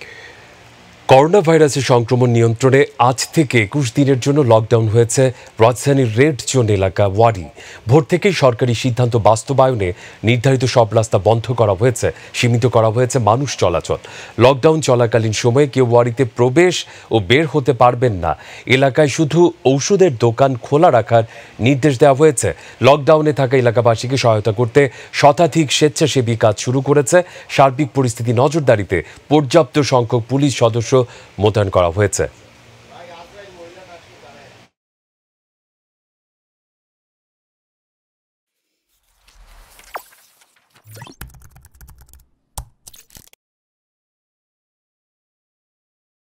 Okay. Corona ভাইরাসের সংক্রমণ নিয়ন্ত্রণে আজ থেকে একুশ দিনের জন্য লকডাউন হয়েছে রাজধানীর রেড জোন এলাকা, ওয়ারি। ভোর থেকেই সরকারি সিদ্ধান্ত বাস্তবায়নে নির্ধারিত সব রাস্তা বন্ধ করা হয়েছে, সীমিত করা হয়েছে মানুষ চলাচল। লকডাউন চলাকালীন সময়ে কেউ ওয়ারিতে প্রবেশ ও বের হতে পারবেন না। এলাকায় শুধু ঔষধের দোকান খোলা রাখার নির্দেশ দেওয়া হয়েছে। লকডাউনে থাকা এলাকাবাসীকে সহায়তা করতে শতাধিক স্বেচ্ছাসেবী কাজ শুরু করেছে। সার্বিক পরিস্থিতি নজরদারিতে পর্যাপ্ত সংখ্যক পুলিশ সদস্য মোতায়েন করা হয়েছে।